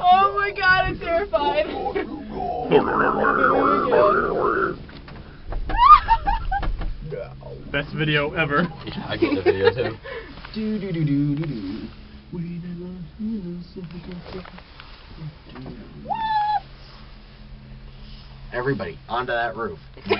oh my god, I'm terrified. Best video ever. Yeah, I get the video too. Do do do do do do. Everybody, onto that roof.